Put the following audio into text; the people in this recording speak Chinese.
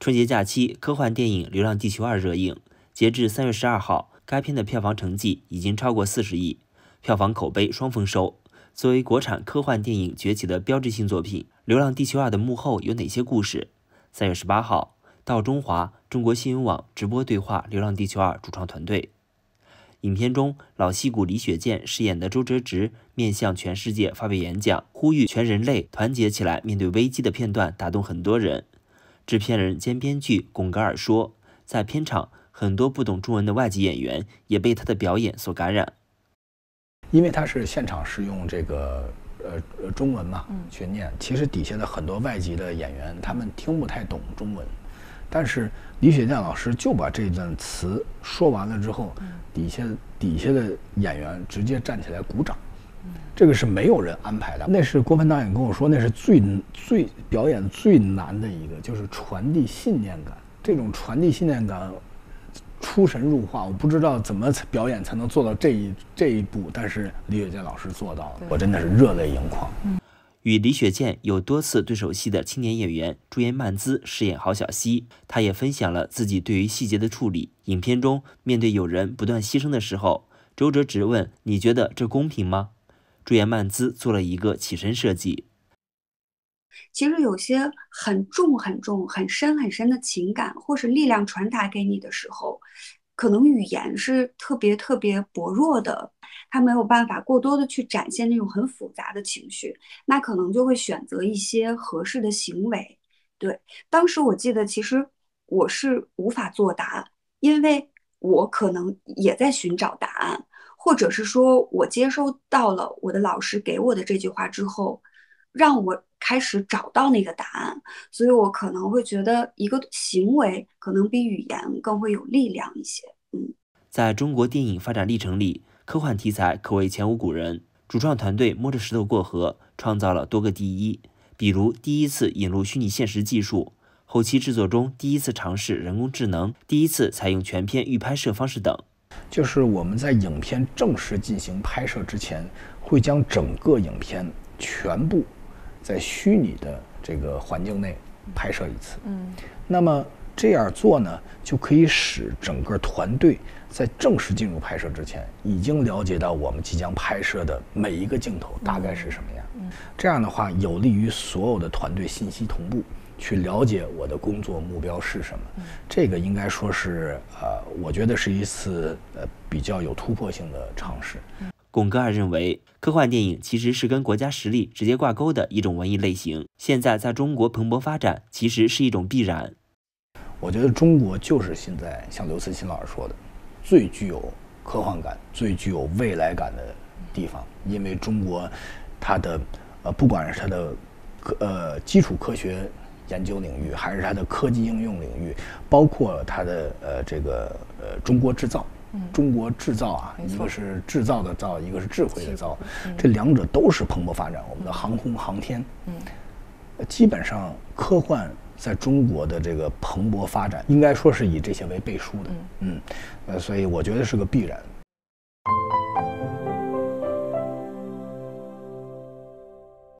春节假期，科幻电影《流浪地球二》热映。截至三月十二号，该片的票房成绩已经超过四十亿，票房口碑双丰收。作为国产科幻电影崛起的标志性作品，《流浪地球二》的幕后有哪些故事？三月十八号，到中华中国新闻网直播对话《流浪地球二》主创团队。影片中，老戏骨李雪健饰演的周哲直面向全世界发表演讲，呼吁全人类团结起来面对危机的片段打动很多人。制片人兼编剧龚格尔说，在片场，很多不懂中文的外籍演员也被他的表演所感染。因为他是现场是用这个呃中文嘛去念，其实底下的很多外籍的演员他们听不太懂中文，但是李雪健老师就把这段词说完了之后，底下底下的演员直接站起来鼓掌。这个是没有人安排的，那是郭帆导演跟我说，那是最最表演最难的一个，就是传递信念感。这种传递信念感，出神入化，我不知道怎么表演才能做到这一这一步，但是李雪健老师做到了，我真的是热泪盈眶。与李雪健有多次对手戏的青年演员朱颜曼姿饰演郝小西，她也分享了自己对于细节的处理。影片中，面对有人不断牺牲的时候，周哲直问：“你觉得这公平吗？”朱颜曼姿做了一个起身设计。其实有些很重、很重、很深、很深的情感或是力量传达给你的时候，可能语言是特别特别薄弱的，他没有办法过多的去展现那种很复杂的情绪，那可能就会选择一些合适的行为。对，当时我记得，其实我是无法作答，因为我可能也在寻找答案。或者是说我接收到了我的老师给我的这句话之后，让我开始找到那个答案，所以我可能会觉得一个行为可能比语言更会有力量一些。嗯，在中国电影发展历程里，科幻题材可谓前无古人。主创团队摸着石头过河，创造了多个第一，比如第一次引入虚拟现实技术，后期制作中第一次尝试人工智能，第一次采用全片预拍摄方式等。就是我们在影片正式进行拍摄之前，会将整个影片全部在虚拟的这个环境内拍摄一次。嗯，那么这样做呢，就可以使整个团队在正式进入拍摄之前，已经了解到我们即将拍摄的每一个镜头大概是什么样。嗯，这样的话有利于所有的团队信息同步。去了解我的工作目标是什么，这个应该说是呃，我觉得是一次呃比较有突破性的尝试。龚格尔认为，科幻电影其实是跟国家实力直接挂钩的一种文艺类型，现在在中国蓬勃发展，其实是一种必然。我觉得中国就是现在像刘慈欣老师说的，最具有科幻感、最具有未来感的地方，因为中国它的呃，不管是它的科呃基础科学。研究领域还是它的科技应用领域，包括它的呃这个呃中国制造，中国制造啊，一个是制造的造，一个是智慧的造，这两者都是蓬勃发展。我们的航空航天，嗯，基本上科幻在中国的这个蓬勃发展，应该说是以这些为背书的，嗯，呃，所以我觉得是个必然。